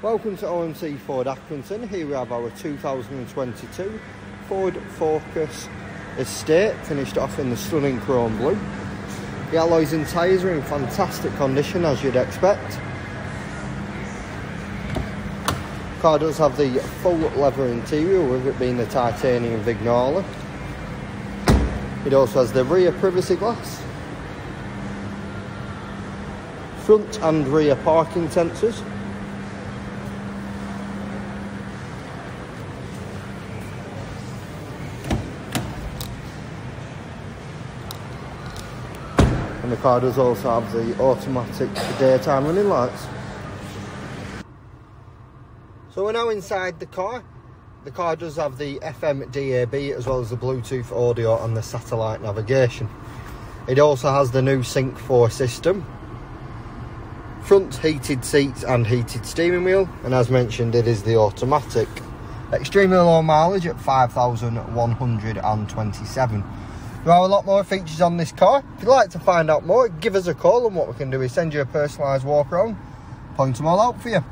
Welcome to OMC Ford Accrington. Here we have our 2022 Ford Focus Estate, finished off in the stunning chrome blue. The alloys and tyres are in fantastic condition as you'd expect. Car does have the full leather interior with it being the titanium Vignale. It also has the rear privacy glass. Front and rear parking sensors. And the car does also have the automatic daytime running lights. So we're now inside the car. The car does have the FM DAB as well as the Bluetooth audio and the satellite navigation. It also has the new Sync 4 system. Front heated seats and heated steering wheel and as mentioned it is the automatic. Extremely low mileage at 5,127. There are a lot more features on this car. If you'd like to find out more, give us a call and what we can do is send you a personalised walk around, point them all out for you.